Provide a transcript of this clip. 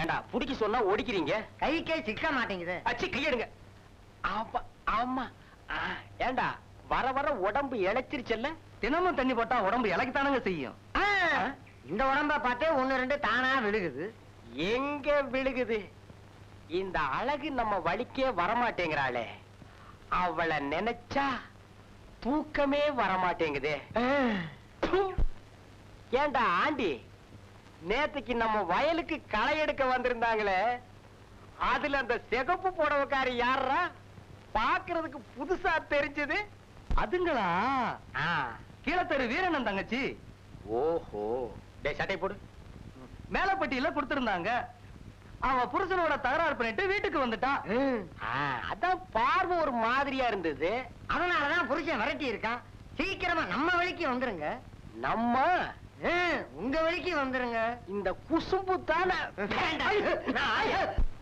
ஏண்டா புடிக்க சொன்னா ஒடிக்கிறீங்க? கைக்கே சிக்க மாட்டேங்குது. அச்சி கையெடுங்க. ஆமா ஏண்டா வர வர உடம்பு இழைச்சிருச்சல்ல? தினமும் தண்ணி போட்டா உடம்பு இலக்கித்தானுங்க செய்யும். இந்த உடம்ப பார்த்தே ஒண்ணு ரெண்டு தானா விழுகுது. எங்க விழுகுது? இந்த அழகு நம்ம வழிக்கே வரமாட்டேங்கிறாளே. அவளை நினைச்சா தூக்கமே வரமாட்டேங்குதே. ஏண்டா ஆண்டி? நேத்துக்கு நம்ம வயலுக்கு களை எடுக்க வந்திருந்தாங்களே. அதுல அந்த சிகப்பு புடவைக்காரி யாரா பாக்குறதுக்கு புதுசா தெரிஞ்சது. அதுங்களா? கீழத்தெரு வீரனன் தங்கச்சி. ஓஹோ. டேய் சட்டை போடு. மேலப்பட்டியில கொடுத்திருந்தாங்க. அவன் புருஷனோட தகராறு பண்ணிட்டு வீட்டுக்கு வந்துட்டான். அதான் பார்வை ஒரு மாதிரியா இருந்தது. அதனாலதான் புருஷன் விரட்டி இருக்கான் சீக்கிரமா நம்ம வழிக்கு வந்துருங்க. நம்ம? உங்க வழிக்கு வந்துருங்க. இந்த குசும்பு தானே